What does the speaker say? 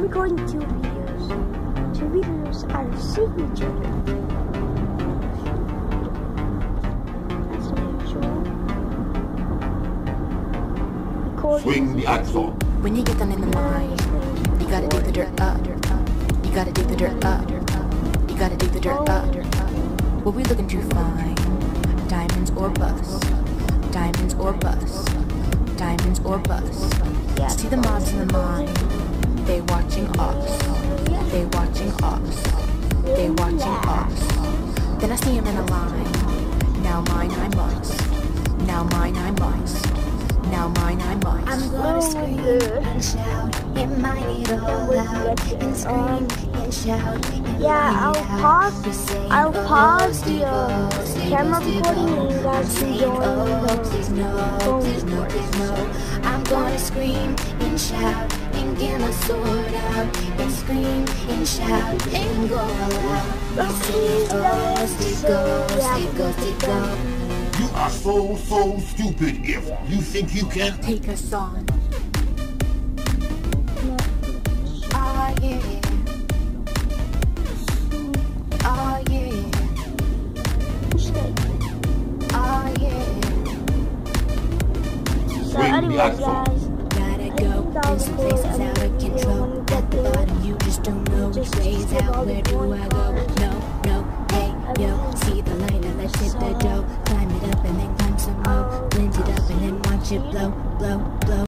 I'm recording two videos. Two videos at the same channel. That's natural. Recording Swing the axle. When you get down in the mind, you gotta dig the dirt up. You gotta dig the dirt up. You gotta dig the dirt up. What we looking to find? Diamonds or bust? Diamonds or bust? Diamonds or bust? See the mobs in the mind. They watching us. They watching us. They watching us. Then I see him in a line. Now mine I must. Now mine I must. Now mine I must. I'm gonna scream and shout in my need all out and scream and shout. and Yeah, I'll pause- I'll pause the, uh, ghosty, camera ghosty, recording and you guys I'm can saying, join scream and shout and get my sword out and scream and shout and go all out. I'm saying, oh, ghosty, ghosty, ghosty, ghosty. You are so, so stupid if you think you can. Take us on. Oh ah, yeah. Oh yeah. Oh yeah. So Swing the anyways, guys, Gotta go. This place is out of control. At the bottom, you just don't know which way is out. Where do I go? No, no, hey, yo. See the light, now let's hit the dough. Climb it up and then climb some more. Blend it up and then watch it blow, blow, blow.